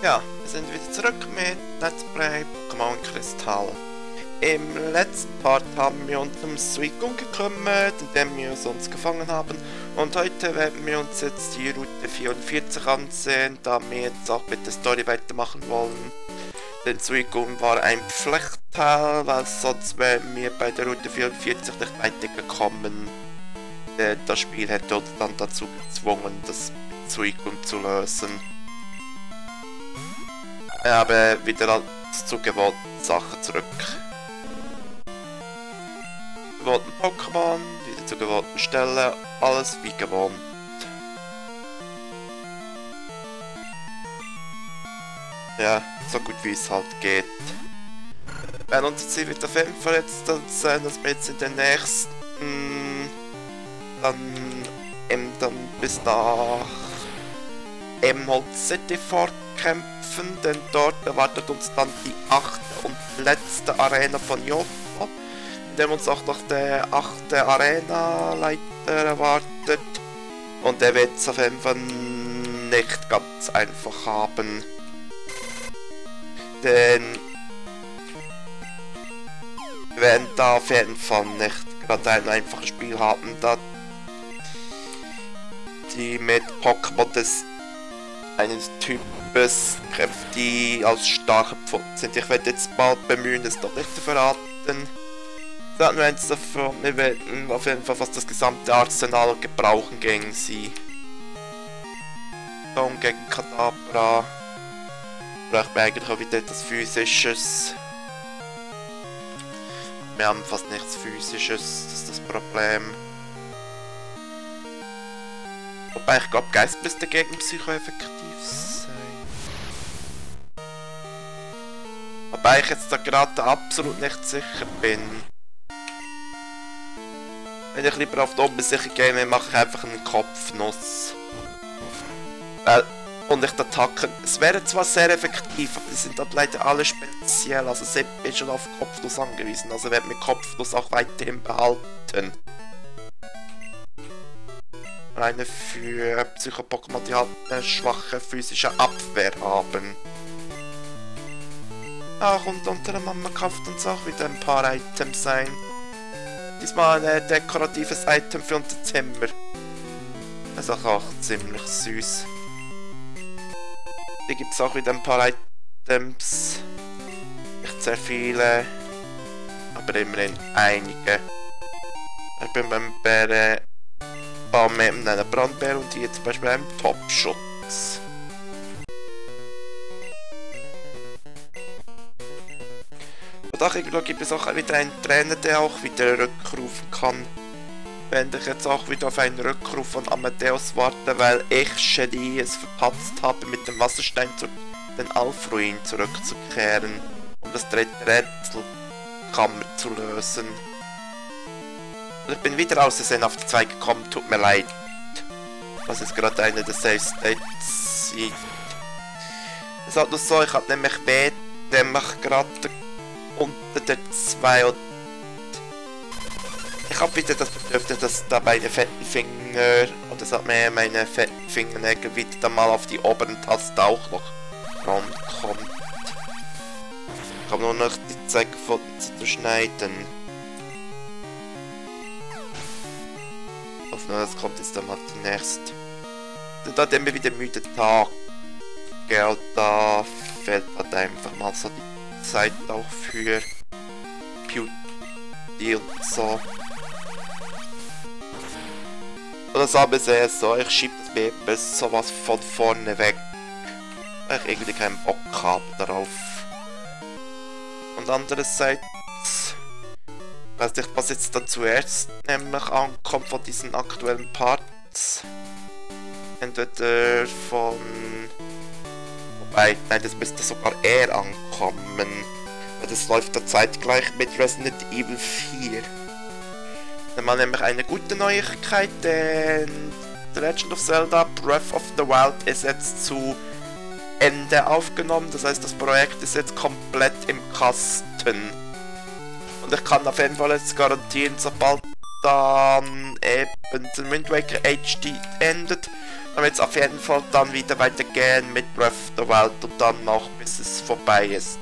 Ja, wir sind wieder zurück mit Let's Play Pokémon Kristall. Im letzten Part haben wir uns um Suicune gekümmert, indem wir es uns gefangen haben. Und heute werden wir uns jetzt die Route 44 ansehen, da wir jetzt auch mit der Story weitermachen wollen. Denn Suicune war ein Pflichtteil, weil sonst wären wir bei der Route 44 nicht weitergekommen. Das Spiel hätte uns dann dazu gezwungen, das Suicune zu lösen. Ich habe wieder zu gewohnten Sachen zurück. Gewohnten Pokémon, wieder zu gewohnten Stellen, alles wie gewohnt. Ja, so gut wie es halt geht. Wenn unser Ziel wird auf jeden Fall jetzt dann sein, dass wir jetzt in den nächsten dann eben dann bis nach Emerald City fortkämpfen, denn dort erwartet uns dann die achte und letzte Arena von Johto, in dem uns auch noch der achte Arena-Leiter erwartet. Und der wird es auf jeden Fall nicht ganz einfach haben. Denn wir werden da auf jeden Fall nicht gerade ein einfaches Spiel haben, da die mit Pokémon des eines Types Kräfte, als stark sind. Ich werde jetzt bald bemühen, es doch nicht zu verraten. Sagen wir eins davon, wir werden auf jeden Fall fast das gesamte Arsenal gebrauchen gegen sie. Dann gegen Kadabra. Braucht man eigentlich auch wieder etwas Physisches. Wir haben fast nichts Physisches, das ist das Problem. Wobei ich glaube, gegen Psycho Wobei ich jetzt da gerade absolut nicht sicher bin. Wenn ich lieber auf die Unbesicher gehe, mache ich einfach einen Kopfnuss. Weil, und ich Attacken, es wäre zwar sehr effektiv, aber die sind dann leider alle speziell, also Sepp ist schon auf Kopfnuss angewiesen, also werden wir Kopfnuss auch weiterhin behalten eine für Psycho-Pokémon, die halt eine schwache physische Abwehr haben. Ach, und unter der Mama kauft uns auch wieder ein paar Items ein. Diesmal ein dekoratives Item für unser Zimmer. Das ist auch ziemlich süß. Hier gibt es auch wieder ein paar Items. Nicht sehr viele, aber immerhin einige. Ich bin beim Bären wir eben einen Brandbär und hier zum Beispiel einen Top-Schutz. Und auch irgendwo gibt es auch wieder einen Trainer, der auch wieder rückrufen kann. Wenn ich jetzt auch wieder auf einen Rückruf von Amadeus warte, weil ich Shady es verpatzt habe, mit dem Wasserstein zu den Alfruin zurückzukehren, um das dritte Rätselkammer zu lösen. Und ich bin wieder aus Versehen auf die 2 gekommen, tut mir leid. Das ist gerade eine der Save States. Es ist halt nur so, ich habe nämlich weh, nämlich gerade unter der 2 und ich habe wieder das Bedürfnis, dass da meine fetten Finger und das hat mir meine fetten Fingernägel wieder mal auf die oberen Tasten auch noch rankommt. Ich habe nur noch die Zeit gefunden zu schneiden. Na, das kommt jetzt dann mal zunächst. Da hat immer wieder müde Tag. Gell, da fällt halt einfach mal so die Zeit auch für Beauty und so. Oder sagen wir es so, ich schieb das Baby sowas von vorne weg. Weil ich irgendwie keinen Bock habe darauf. Und andererseits weiß nicht, was jetzt da zuerst nämlich ankommt von diesen aktuellen Parts. Entweder von... Wobei, nein, das müsste sogar eher ankommen. Das läuft da zeitgleich mit Resident Evil 4. Dann mal nämlich eine gute Neuigkeit, denn The Legend of Zelda Breath of the Wild ist jetzt zu Ende aufgenommen. Das heißt, das Projekt ist jetzt komplett im Kasten. Und ich kann auf jeden Fall jetzt garantieren, sobald dann eben der Wind Waker HD endet, Wird es auf jeden Fall dann wieder weitergehen mit Breath of the Wild und dann noch bis es vorbei ist.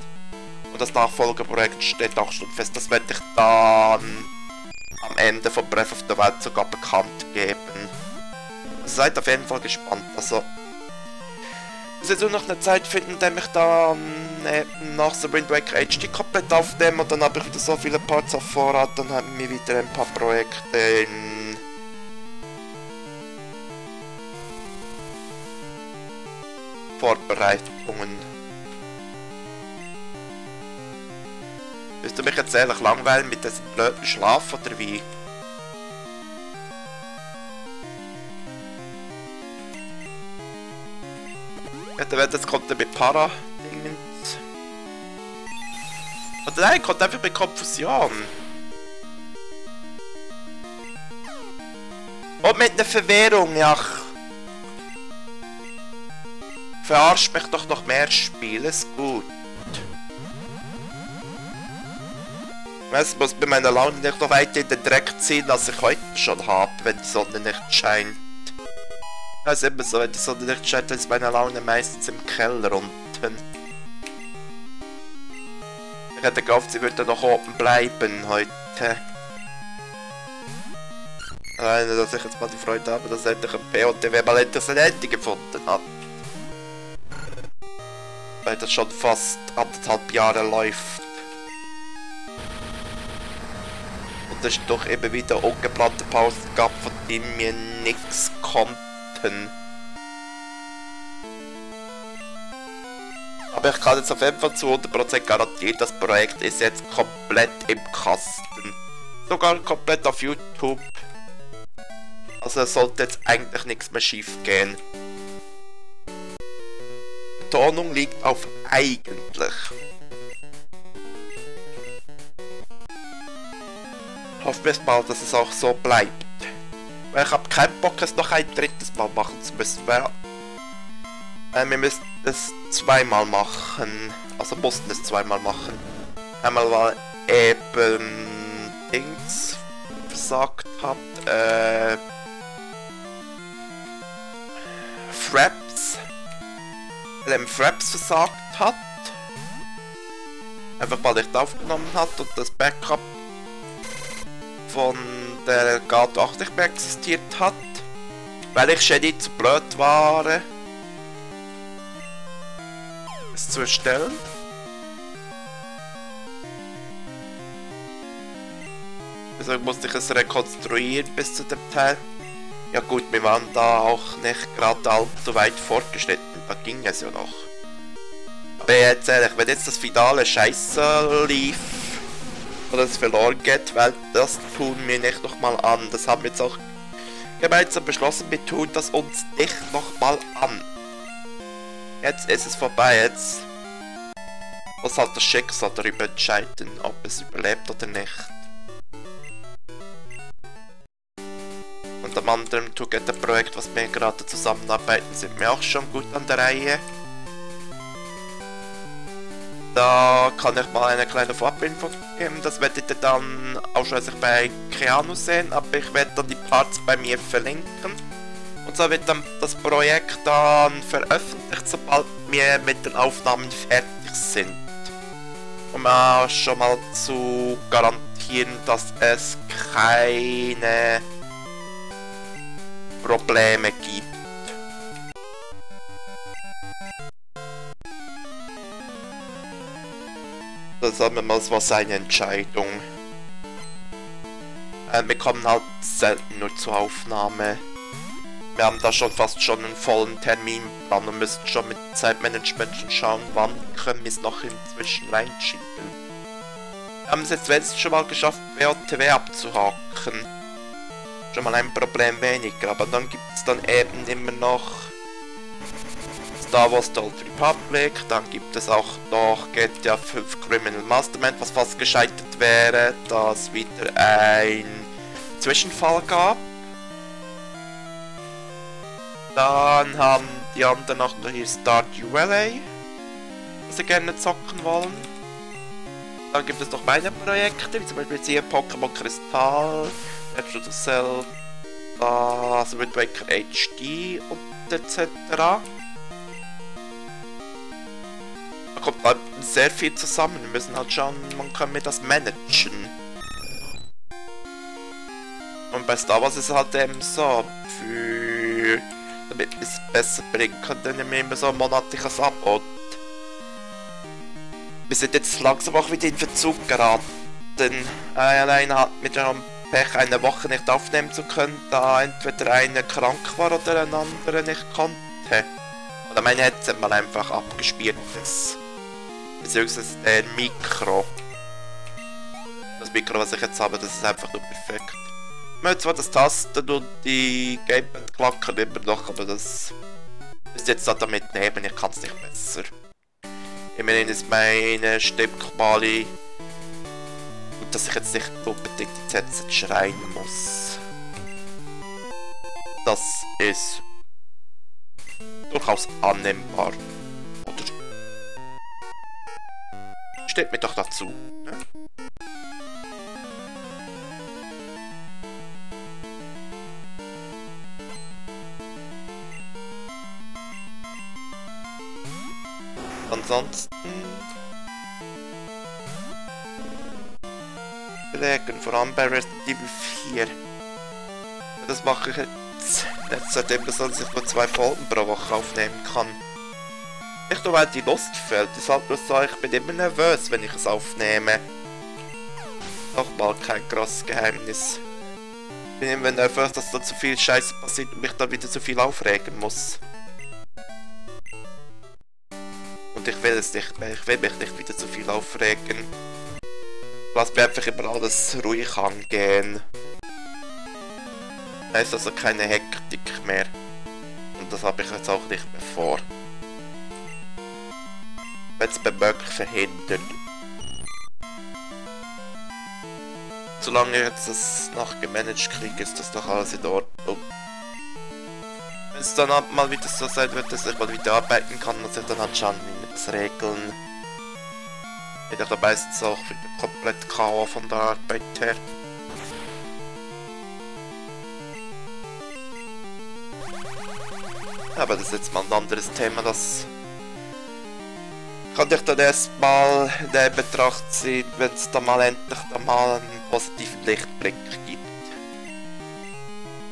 Und das Nachfolgeprojekt steht auch schon fest. Das werde ich dann am Ende von Breath of the Wild sogar bekannt geben. Seid auf jeden Fall gespannt. Also, ich werde noch eine Zeit finden, indem ich dann äh, nach The Wind HD komplett aufnehme und dann habe ich wieder so viele Parts auf Vorrat, dann haben wir wieder ein paar Projekte in Vorbereitungen. Willst du mich jetzt ehrlich langweilen mit diesem blöden Schlaf oder wie? Dann jetzt kommt er mit Para-Dingens. Oder nein, kommt einfach mit Konfusion. Und mit einer Verwirrung, ja. Verarscht mich doch noch mehr Spiel, ist gut. Es muss bei meiner Laune nicht noch weiter in den Dreck ziehen, als ich heute schon habe, wenn die Sonne nicht scheint. Das ist immer so, wenn die Sonne nicht scheint, dann ist meine Laune meistens im Keller unten. Ich hätte gehofft, sie würde noch oben bleiben heute. Alleine, dass ich jetzt mal die Freude habe, dass endlich ein POTW mal endlich ein Ende gefunden hat. Weil das schon fast anderthalb Jahre läuft. Und es doch immer wieder ungeplante Pausen gab, von denen mir nichts konnten. Aber ich kann jetzt auf jeden Fall zu 100% garantieren, das Projekt ist jetzt komplett im Kasten. Sogar komplett auf YouTube. Also es sollte jetzt eigentlich nichts mehr schief gehen. Betonung liegt auf eigentlich. Hoffen wir mal, dass es auch so bleibt. Weil ich habe keinen Bock, es noch ein drittes Mal machen zu müssen. Weil, äh, wir müssen es zweimal machen. Also mussten es zweimal machen. Einmal weil eben Dings versagt hat. Äh, Fraps. LM Fraps versagt hat. Einfach weil nicht aufgenommen hat und das Backup von der Gato 8 nicht mehr existiert hat. Weil ich nicht zu blöd war, es zu erstellen. Deswegen musste ich es rekonstruieren bis zu dem Teil. Ja gut, wir waren da auch nicht gerade allzu weit fortgeschritten, da ging es ja noch. Aber jetzt ehrlich, wenn jetzt das Finale scheiße lief, oder es verloren geht, weil das tun wir nicht nochmal an. Das haben wir jetzt auch gemeinsam beschlossen, wir tun das uns nicht nochmal an. Jetzt ist es vorbei, jetzt muss halt das Schicksal darüber entscheiden, ob es überlebt oder nicht. Und am anderen Together-Projekt, was wir gerade zusammenarbeiten, sind wir auch schon gut an der Reihe. Da kann ich mal eine kleine Vorabinfo geben. Das werdet ihr dann ausschließlich bei Keanu sehen, aber ich werde dann die Parts bei mir verlinken. Und so wird dann das Projekt dann veröffentlicht, sobald wir mit den Aufnahmen fertig sind. Um auch schon mal zu garantieren, dass es keine Probleme gibt. sagen wir mal, es war seine Entscheidung. Äh, wir kommen halt selten nur zur Aufnahme. Wir haben da schon fast schon einen vollen Terminplan und müssen schon mit Zeitmanagement schon schauen, wann können wir es noch inzwischen reinschieben. Wir haben es jetzt schon mal geschafft, WOTW abzuhaken. Schon mal ein Problem weniger, aber dann gibt es dann eben immer noch Star Wars The Old Republic, dann gibt es auch noch GTA 5 Criminal Mastermind, was fast gescheitert wäre, da es wieder ein Zwischenfall gab. Dann haben die anderen noch hier Stardew Valley, was sie gerne zocken wollen. Dann gibt es noch meine Projekte, wie zum Beispiel hier Pokémon Kristall, Legend of Zelda, Wind Waker HD und etc. Da kommt halt sehr viel zusammen. Wir müssen halt schauen, man kann mir das managen. Und bei Star Wars ist es halt eben so, für... damit wir es besser bringen können, dann nehmen wir immer so ein monatliches Abo. Wir sind jetzt langsam auch wieder in Verzug geraten. Einer hat mit dem Pech eine Woche nicht aufnehmen zu können, da entweder einer krank war oder ein anderer nicht konnte. Oder mein Headset mal einfach abgespielt ist. Beziehungsweise der Mikro. Das Mikro, was ich jetzt habe, das ist einfach nur perfekt. Ich habe zwar das Tasten und die Gamepad klackern immer noch, aber das ist jetzt damit nehmen, ich kann es nicht besser. Immerhin ist meine Stimmquali dass ich jetzt nicht unbedingt die Sätze schreien muss. Das ist durchaus annehmbar. Oder steht mir doch dazu. Ne? Ansonsten... Belegen, vor allem bei Resident Evil 4. Das mache ich jetzt nicht seitdem dass ich nur zwei Folgen pro Woche aufnehmen kann. Nicht nur weil die Lust fällt, ist halt nur so, ich bin immer nervös, wenn ich es aufnehme. Nochmal kein grosses Geheimnis. Ich bin immer nervös, dass da zu viel Scheiße passiert und mich dann wieder zu viel aufregen muss. Und ich will es nicht mehr, ich will mich nicht wieder zu viel aufregen. Lass mir einfach immer alles ruhig angehen. Da ist also keine Hektik mehr. Und das habe ich jetzt auch nicht mehr vor. Wenn es möglich verhindern. Solange ich jetzt das nachgemanagt kriege, ist das doch alles in Ordnung. Wenn es dann mal wieder so sein wird, dass ich mal wieder arbeiten kann, muss ich dann anschauen, wie wir das regeln. Ich dachte meistens auch komplett K.O. von der Arbeit her. Aber das ist jetzt mal ein anderes Thema, das kann ich dann erstmal in der Betracht ziehen, wenn es dann mal endlich dann mal einen positiven Lichtblick gibt.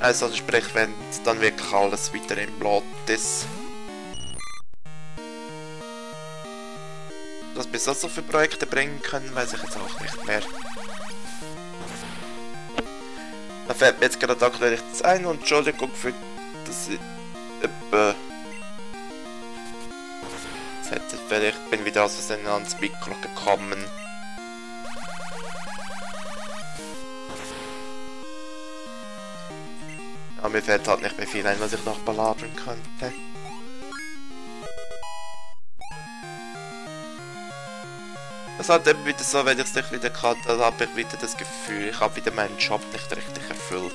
Also sprich, wenn dann wirklich alles wieder im Lot ist. Was wir sonst so für Projekte bringen können, weiß ich jetzt auch nicht mehr. Da fällt mir jetzt gerade aktuell nichts ein und Entschuldigung für das etwa... Jetzt hätte vielleicht bin wieder aus Versehen ans Mikro gekommen. Aber mir fällt halt nicht mehr viel ein, was ich noch belabern könnte. Ist halt eben wieder so, wenn ich es nicht wieder kann, dann habe ich wieder das Gefühl, ich habe wieder meinen Job nicht richtig erfüllt.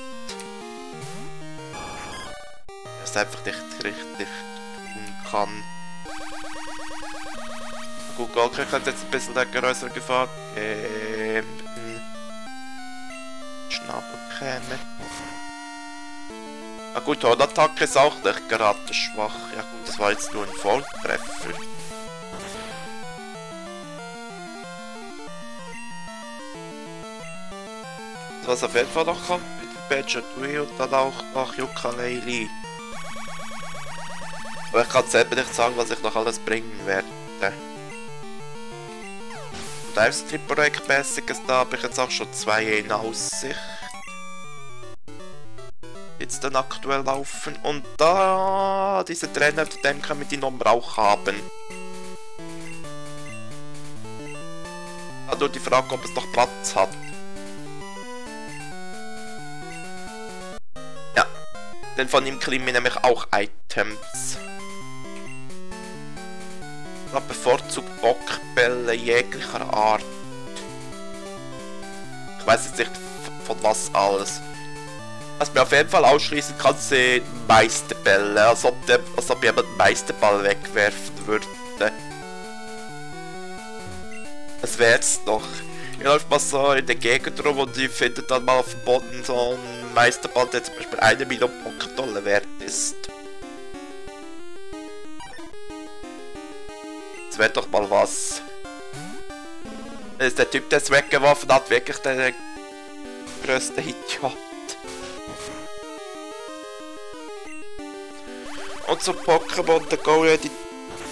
Es einfach nicht richtig kann. Gut, Golker könnte jetzt ein bisschen der größere Gefahr geben. Schnabel käme. Na gut, Hornattacke ist auch nicht gerade schwach. Ja gut, das war jetzt nur ein Volltreffer. Was auf jeden Fall noch kommt mit Badger Dui und dann auch nach Yooka-Laylee. Aber ich kann selber nicht sagen, was ich noch alles bringen werde. Livestream-Projekt Basics, da habe ich jetzt auch schon zwei in Aussicht. Jetzt dann aktuell laufen. Und da, diese Trainer, den kann man die noch auch haben. nur die Frage, ob es noch Platz hat. Denn von ihm kriegen wir nämlich auch Items. Er bevorzugt Bockbälle jeglicher Art. Ich weiß jetzt nicht von was alles. Was mir auf jeden Fall ausschließen kann, sind Meisterbälle. Als ob, der, als ob jemand einen Meisterball wegwerfen würde. Das wär's doch. Ihr läuft mal so in der Gegend rum und ihr findet dann mal auf dem Boden so einen Meisterball, der zum Beispiel eine Million Pokédollar wert ist. Jetzt wäre doch mal was. Ist der Typ, der es weggeworfen hat, wirklich der größte Idiot? Und so Pokémon, der Go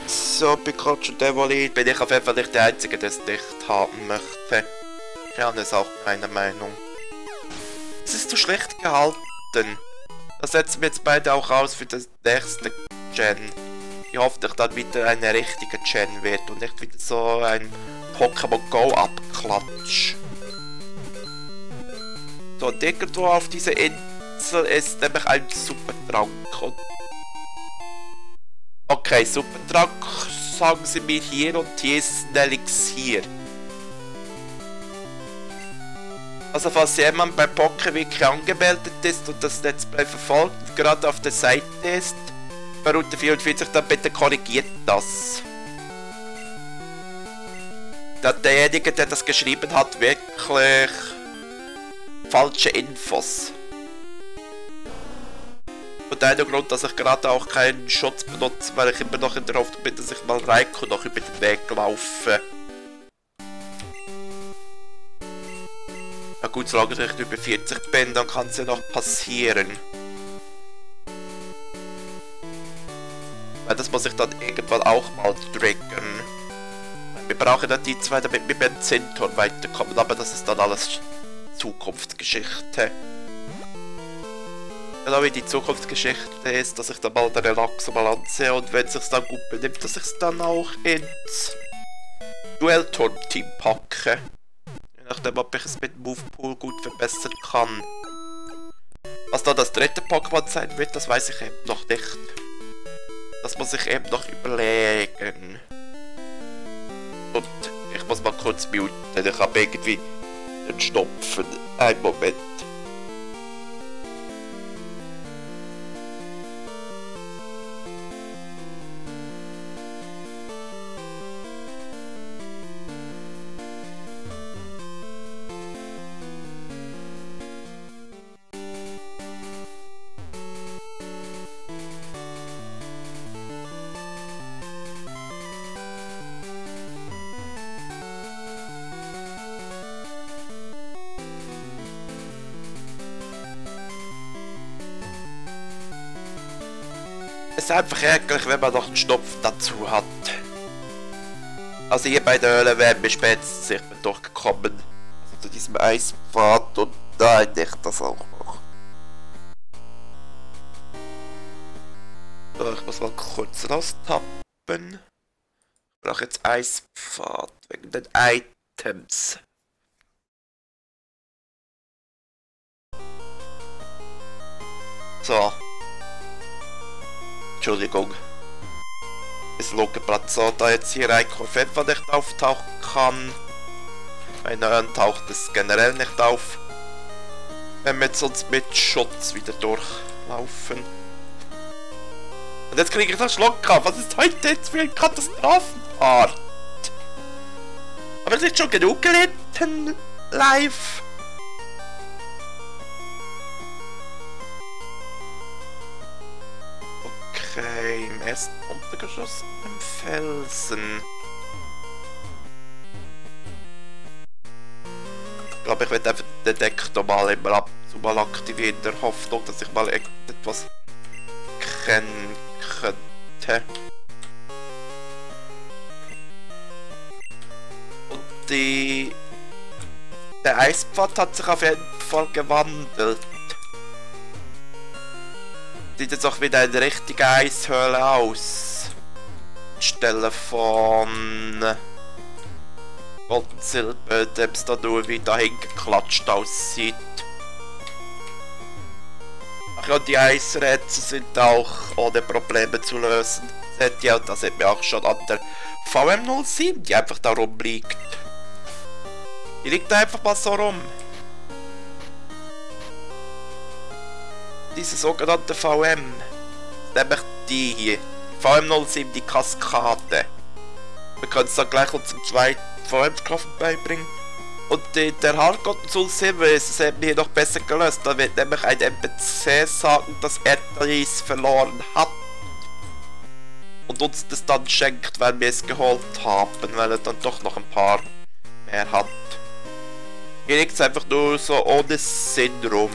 so Pikachu und Evoli bin ich auf jeden Fall nicht der Einzige, der es nicht haben möchte. Ja, das ist auch meine Meinung. Es ist zu schlecht gehalten. Das setzen wir jetzt beide auch aus für das nächste Gen. Ich hoffe, dass dann wieder eine richtige Gen wird und nicht wieder so ein Pokémon Go abklatsch. So, und irgendwo auf dieser Insel ist nämlich ein Supertrank. Und okay, Supertrank sagen sie mir hier und hier ist ein Elixier. Also falls jemand bei PokéWiki angemeldet ist und das Let's Play verfolgt und gerade auf der Seite ist, bei Route 44, dann bitte korrigiert das. Da derjenige, der das geschrieben hat, wirklich falsche Infos. Und der Grund, dass ich gerade auch keinen Schutz benutze, weil ich immer noch in der Hoffnung bin, dass ich mal Reiko noch über den Weg laufe. Na gut, solange ich über 40 bin, dann kann es ja noch passieren. Weil das muss ich dann irgendwann auch mal triggern. Wir brauchen dann die zwei, damit wir mit Zentor weiterkommen, aber das ist dann alles Zukunftsgeschichte. Genau wie die Zukunftsgeschichte ist, dass ich dann mal den Relaxo mal ansehe und wenn es sich dann gut benimmt, dass ich es dann auch ins Duellturm-Team packe. Nachdem, ob ich es mit Movepool gut verbessern kann. Was dann das dritte Pokémon sein wird, das weiß ich eben noch nicht. Das muss ich eben noch überlegen. Und ich muss mal kurz muten. Ich habe irgendwie einen Schnupfen. Ein Moment. Ist einfach ärgerlich, wenn man noch einen Schnupf dazu hat. Also hier bei der Höhle wären wir spätestens sicher durchgekommen. Also zu diesem Eispfad und da hätte ich das auch noch. So, ich muss mal kurz raustappen. Ich brauche jetzt Eispfad wegen den Items. So. Entschuldigung. Es Logenplatz so, da jetzt hier ein Korvette nicht auftauchen kann. Bei Neuen taucht es generell nicht auf. Wenn wir jetzt sonst mit Schutz wieder durchlaufen. Und jetzt kriege ich das Schluck auf. Was ist heute jetzt für ein Katastrophenart? Aber es ist schon genug gelitten live. Ersten Untergeschoss im Felsen. Ich glaube, ich werde einfach den Detektor mal immer ab und mal aktivieren, in der Hoffnung, dass ich mal etwas kennen könnte. Und die... Der Eispfad hat sich auf jeden Fall gewandelt sieht jetzt auch wieder eine richtige Eishöhle aus. Anstelle von Gold Silber, dem es da nur wieder hingeklatscht aussieht. Ach ja, die Eisrätsel sind auch ohne Probleme zu lösen. Seht ihr, das sieht man auch schon an der VM07, die einfach da rumliegt. Die liegt einfach mal so rum. Diese sogenannte VM. Nämlich die hier. VM07, die Kaskade. Wir können es dann gleich zum zweiten VM-Kraft beibringen. Und in der Hardcode Soul es eben hier noch besser gelöst. Da wird nämlich ein NPC sagen, dass er dies verloren hat. und uns das dann schenkt, wenn wir es geholt haben, weil er dann doch noch ein paar mehr hat. Hier liegt es einfach nur so ohne Sinn rum.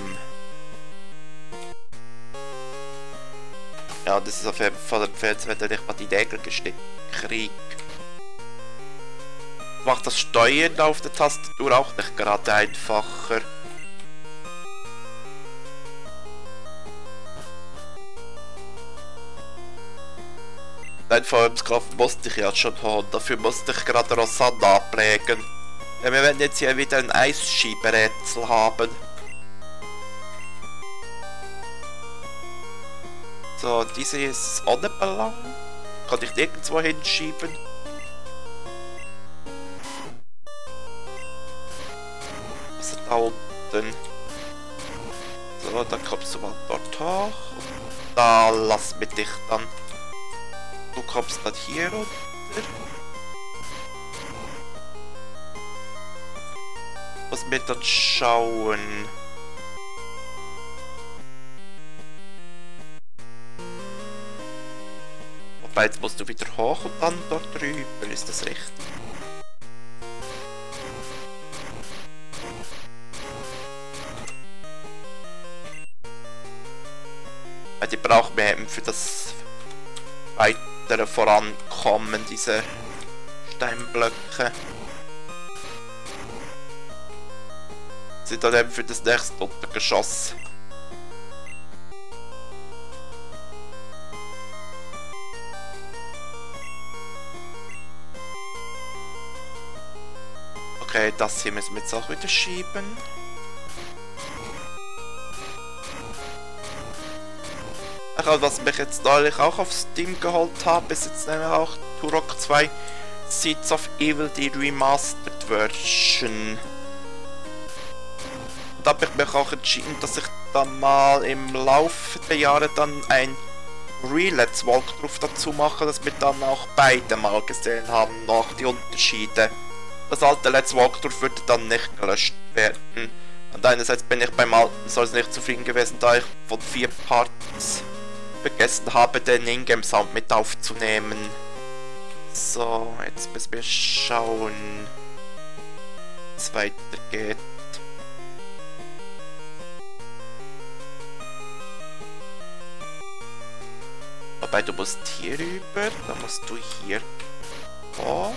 Ja, das ist auf jeden Fall empfehlenswert, wenn ich mal die Nägel gesteckt kriege. Macht das Steuern auf der Tastatur auch nicht gerade einfacher. Nein, vor allem Kraft musste ich ja schon haben. Dafür musste ich gerade Rosanna ablegen. Ja, wir werden jetzt hier wieder ein Eisschieberätsel haben. So, diese hier ist Ballon. Kann ich nirgendwo hinschieben. Was ist da unten? So, dann kommst du mal dort hoch. Und da lass mich dich dann. Du kommst dann hier runter. Muss mir dann schauen. Jetzt musst du wieder hoch und dann dort drüber, ist das richtig? Weil die brauchen wir eben für das weiter weitere Vorankommen, diese Steinblöcke. Sind dann eben für das nächste Untergeschoss. Okay, das hier müssen wir jetzt auch wieder schieben. Also, was mich jetzt neulich auch auf Steam geholt habe, ist jetzt nämlich auch Turok 2 Seeds of Evil, die Remastered Version. Da habe ich mich auch entschieden, dass ich dann mal im Laufe der Jahre dann ein Re-Let's Walkthrough dazu mache, dass wir dann auch beide mal gesehen haben, noch die Unterschiede. Das alte Let's Walkthrough würde dann nicht gelöscht werden. Und einerseits bin ich beim alten so nicht zufrieden gewesen, da ich von vier Parts vergessen habe, den Ingame-Sound mit aufzunehmen. So, jetzt müssen wir schauen, wie es weitergeht. Wobei, du musst hier rüber, dann musst du hier hoch,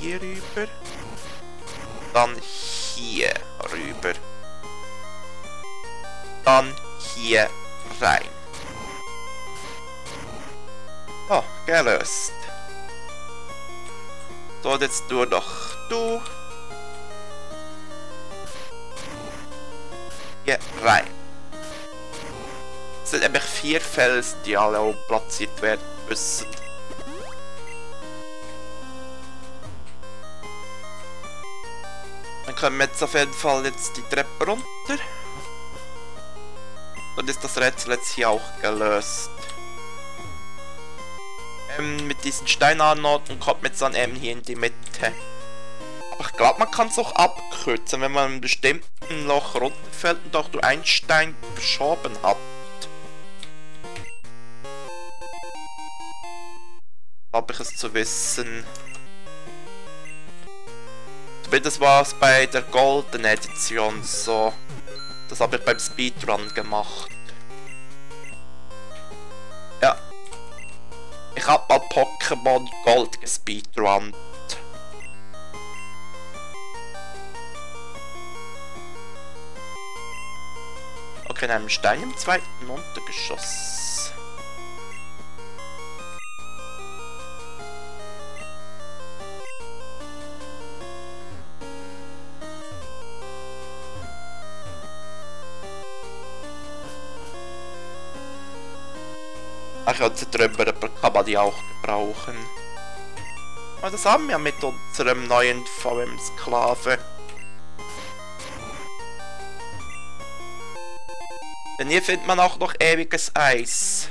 hier rüber, dann hier rüber, dann hier rein. Oh, gelöst. So, jetzt nur noch du. Hier rein. Es sind nämlich vier Felsen, die alle platziert werden müssen. Wir jetzt auf jeden Fall jetzt die Treppe runter. Dann ist das Rätsel jetzt hier auch gelöst. Ähm, mit diesen Steinarnoten kommt man jetzt dann eben hier in die Mitte. Aber ich glaube, man kann es auch abkürzen, wenn man in einem bestimmten Loch runterfällt und auch nur ein Stein verschoben hat. Habe ich es zu wissen. Zumindest war es bei der Golden Edition so. Das habe ich beim Speedrun gemacht. Ja. Ich habe mal Pokémon Gold gespeedrunnt. Okay, in einem Stein im zweiten Untergeschoss. Ach ja, drüber kann man die auch gebrauchen. Aber das haben wir mit unserem neuen VM-Sklave. Denn hier findet man auch noch ewiges Eis.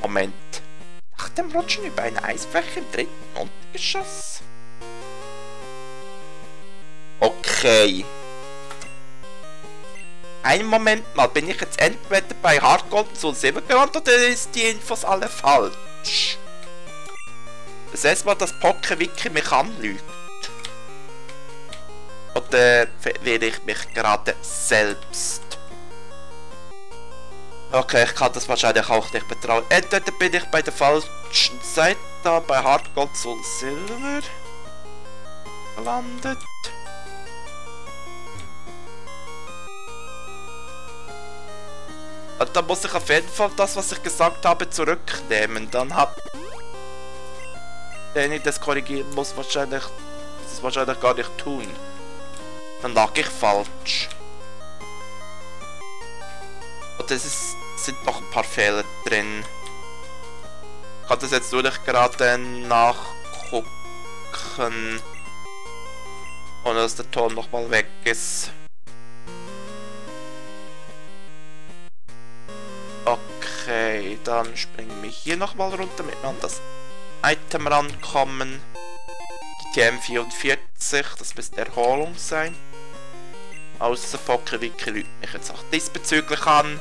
Moment. Nach dem Rutschen über eine Eisfläche im dritten Untergeschoss? Okay. Einen Moment mal, bin ich jetzt entweder bei Hardgold Soul Silver gelandet oder ist die Infos alle falsch? Das erste Mal, dass Poké-Wiki mich anlügt. Oder verwirre ich mich gerade selbst? Okay, ich kann das wahrscheinlich auch nicht betrauen. Entweder bin ich bei der falschen Seite, bei Hardgold Soul Silver gelandet. Und dann muss ich auf jeden Fall das, was ich gesagt habe, zurücknehmen. Dann hab... Wenn ich das korrigieren muss, wahrscheinlich... Das ist wahrscheinlich gar nicht tun. Dann lag ich falsch. Und es ist, sind noch ein paar Fehler drin. Ich kann das jetzt nur nicht gerade nachgucken. Ohne dass der Ton nochmal weg ist. Okay, dann springen wir hier nochmal runter, damit wir an das Item rankommen. Die TM44, das müsste Erholung sein. Außer Pokewiki lügt mich jetzt auch diesbezüglich an.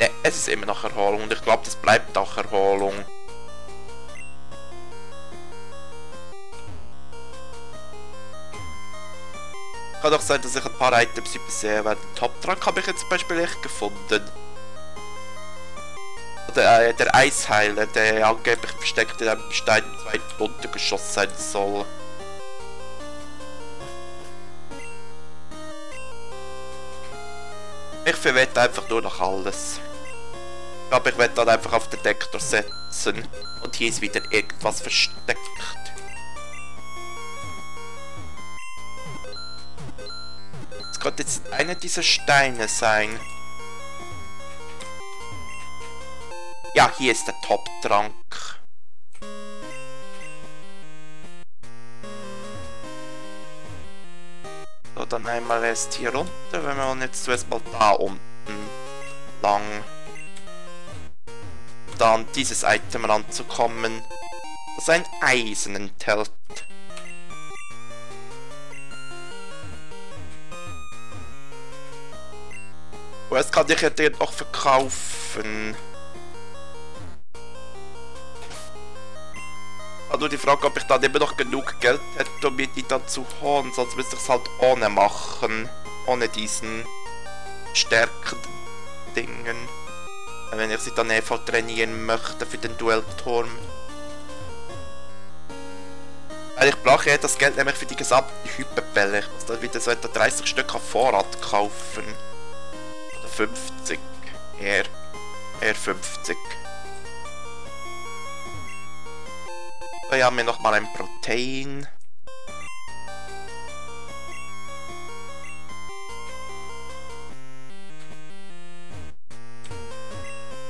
Ne, es ist immer noch Erholung und ich glaube, das bleibt auch Erholung. Kann auch sein, dass ich ein paar Items übersehe, weil den Top-Trank habe ich jetzt zum Beispiel echt gefunden. Oder äh, der Eisheiler, der angeblich versteckt in einem Stein im zweiten runtergeschossen sein soll. Ich verwette einfach nur noch alles. Glaube, ich werde dann einfach auf den Detektor setzen. Und hier ist wieder irgendwas versteckt. Könnte jetzt einer dieser Steine sein. Ja, hier ist der Top-Trank. So, dann einmal erst hier runter, wenn wir jetzt zuerst mal da unten lang dann dieses Item ranzukommen, das ein Eisen enthält. Und jetzt kann ich ja den noch verkaufen. Also die Frage, ob ich dann immer noch genug Geld hätte, um die dann zu holen. Sonst müsste ich es halt ohne machen. Ohne diesen stärkenden Dingen. Wenn ich sie dann einfach trainieren möchte für den Duellturm. Weil ich brauche ja das Geld nämlich für die gesamten Hyperbälle. Ich muss dann wieder so etwa 30 Stück auf Vorrat kaufen. 50. Er. Er 50. So, hier haben wir nochmal ein Protein.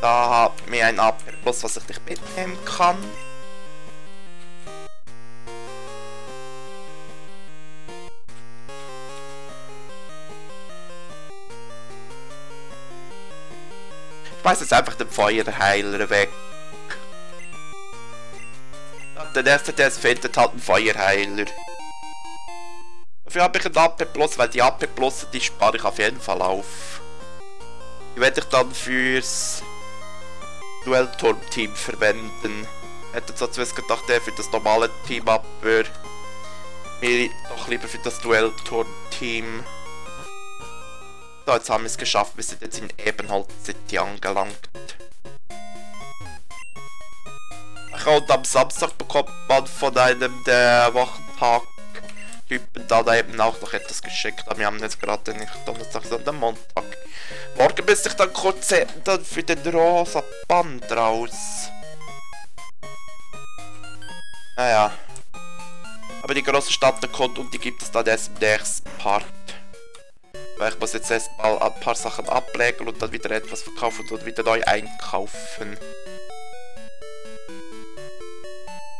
Da haben wir ein AP Plus, was ich nicht mitnehmen kann. Schmeiß jetzt einfach den Feuerheiler weg. Der erste, der es findet, halt einen Feuerheiler. Dafür habe ich einen AP Plus, weil die AP Plus, die spare ich auf jeden Fall auf. Die werde ich dann fürs Duellturm-Team verwenden. Hätte so zuerst gedacht, der für das normale Team, aber mir doch lieber für das Duellturm-Team. So, jetzt haben wir es geschafft. Wir sind jetzt in Ebenholz City angelangt. Und am Samstag bekommt man von einem der Wochentag-Typen dann eben auch noch etwas geschickt. Aber wir haben jetzt gerade nicht Donnerstag, sondern Montag. Morgen müsste ich dann kurz dann für den rosa Band raus. Naja. Aber die große Stadt kommt und die gibt es dann erst im nächsten Part. Weil ich muss jetzt erstmal ein paar Sachen ablegen und dann wieder etwas verkaufen und wieder neu einkaufen.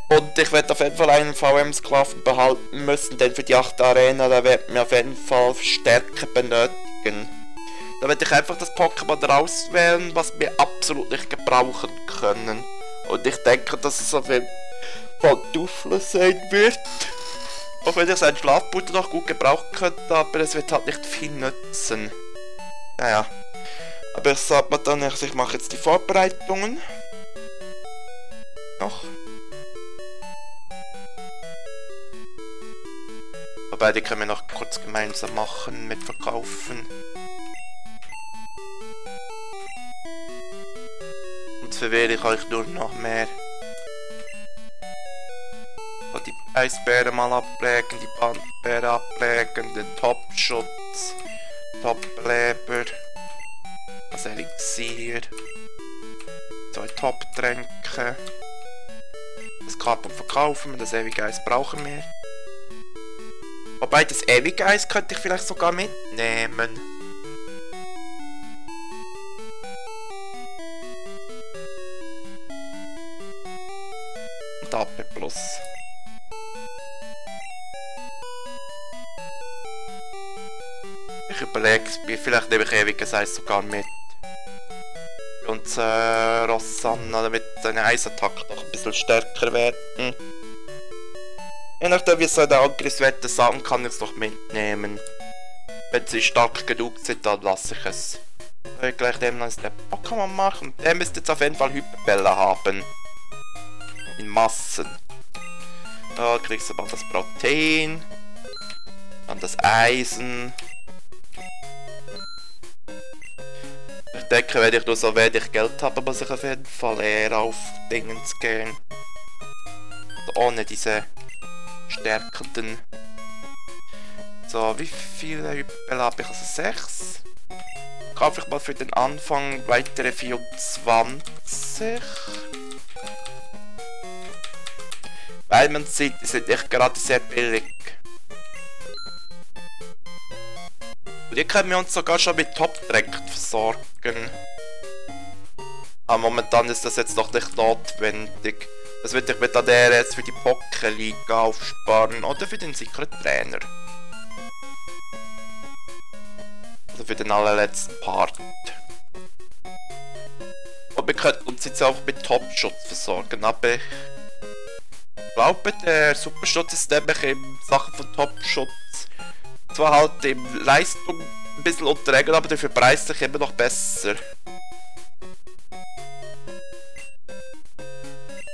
Und ich werde auf jeden Fall einen VM-Sklaven behalten müssen, denn für die 8 Arena, da werden wir auf jeden Fall Stärke benötigen. Da werde ich einfach das Pokémon rauswählen, was wir absolut nicht gebrauchen können. Und ich denke, dass es auf jeden Fall Duffler sein wird. Auch wenn ich seinen Schlafbutter noch gut gebrauchen könnte, aber es wird halt nicht viel nützen. Naja. Aber ich sag mal dann, ich mache jetzt die Vorbereitungen. Noch. Wobei, die können wir noch kurz gemeinsam machen mit Verkaufen. Und verwehre ich euch nur noch mehr. So, die Eisbären mal ablegen, die Bandbären ablegen, den Topschutz, Topleber, das Elixier, zwei Top-Tränke, das Karton verkaufen wir, das ewige Eis brauchen wir. Wobei, das ewige Eis könnte ich vielleicht sogar mitnehmen. Und AP Plus. Ich überlege mir, vielleicht nehme ich ewiges Eis sogar mit. Und äh, Rosanna, damit seine Eisattacke noch ein bisschen stärker werden. Je nachdem wie so der Angriffswerte sagen, kann ich es noch mitnehmen. Wenn sie stark genug sind, dann lasse ich es. Ich will gleich dem noch den Pokémon machen. Der müsste jetzt auf jeden Fall Hyperbälle haben. In Massen. Da kriegst du mal das Protein. Dann das Eisen. Denke, wenn ich nur so wenig Geld habe, muss ich auf jeden Fall eher auf Dingens gehen. ohne diese stärkenden. So, wie viele Hyperbälle habe ich? Also 6. Kaufe ich mal für den Anfang weitere 24. Weil man sieht, die sind nicht gerade sehr billig. Hier können wir uns sogar schon mit Top-Dreck versorgen. Aber momentan ist das jetzt noch nicht notwendig. Das würde ich mit der jetzt für die Pokéliga aufsparen oder für den Secret Trainer. Also für den allerletzten Part. Und wir könnten uns jetzt auch mit Top-Schutz versorgen, aber ich glaube, der Superschutz ist nämlich in Sachen von Top-Schutz zwar halt in Leistung ein bisschen unterlegen, aber dafür preislich immer noch besser.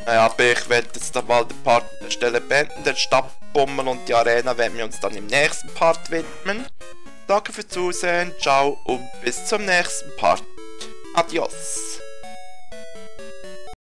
Naja, aber ich werde jetzt dann mal den Part an der Stelle beenden, den Stadtbomben und die Arena werden wir uns dann im nächsten Part widmen. Danke fürs Zusehen, ciao und bis zum nächsten Part. Adios.